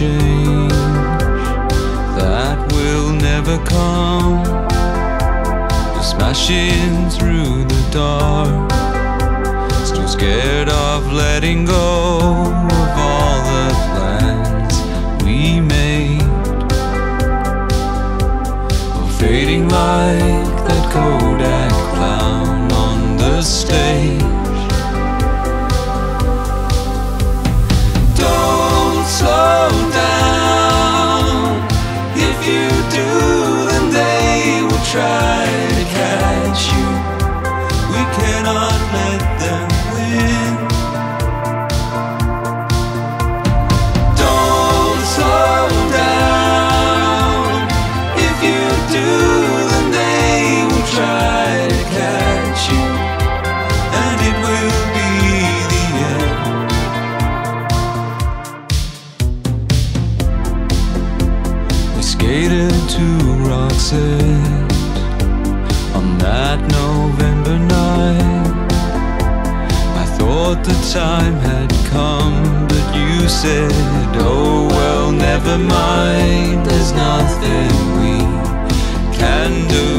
change that will never come. You're smashing through the dark, still scared of letting go of all the plans we made. Of fading like that Kodak try to catch you. We cannot let them win. Don't slow down. If you do, then they will try to catch you. And it will be the end. We skated to on that November night. I thought the time had come, but you said, Oh, well, never mind. There's nothing we can do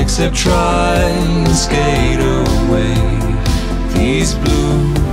except try and skate away these blues.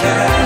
podcast.